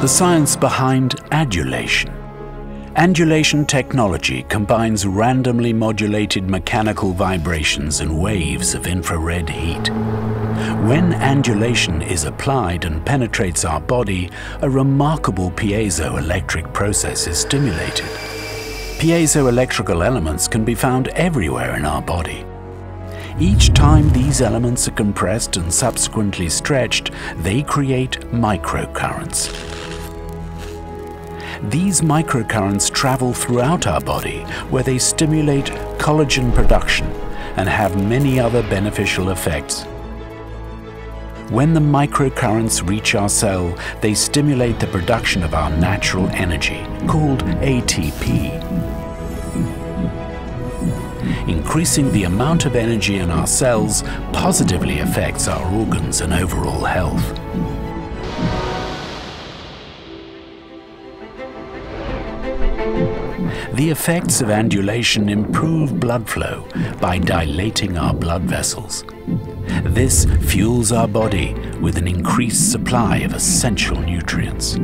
The science behind andullation. Andullation technology combines randomly modulated mechanical vibrations and waves of infrared heat. When andullation is applied and penetrates our body, a remarkable piezoelectric process is stimulated. Piezoelectrical elements can be found everywhere in our body. Each time these elements are compressed and subsequently stretched, they create microcurrents. These microcurrents travel throughout our body where they stimulate collagen production and have many other beneficial effects. When the microcurrents reach our cell, they stimulate the production of our natural energy, called ATP. Increasing the amount of energy in our cells positively affects our organs and overall health. The effects of andullation improve blood flow by dilating our blood vessels. This fuels our body with an increased supply of essential nutrients.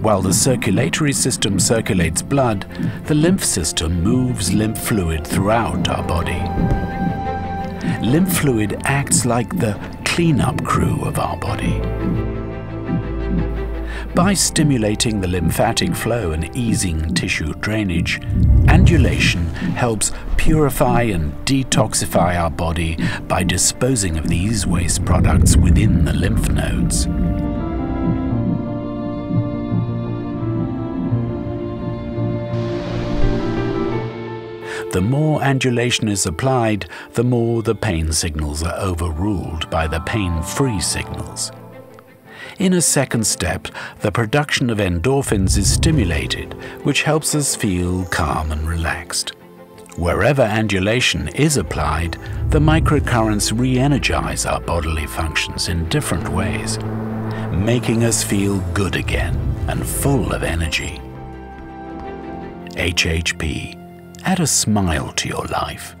While the circulatory system circulates blood, the lymph system moves lymph fluid throughout our body. Lymph fluid acts like the cleanup crew of our body. By stimulating the lymphatic flow and easing tissue drainage, andullation helps purify and detoxify our body by disposing of these waste products within the lymph nodes. The more andullation is applied, the more the pain signals are overruled by the pain-free signals. In a second step, the production of endorphins is stimulated, which helps us feel calm and relaxed. Wherever andullation is applied, the microcurrents re-energize our bodily functions in different ways, making us feel good again and full of energy. HHP. Add a smile to your life.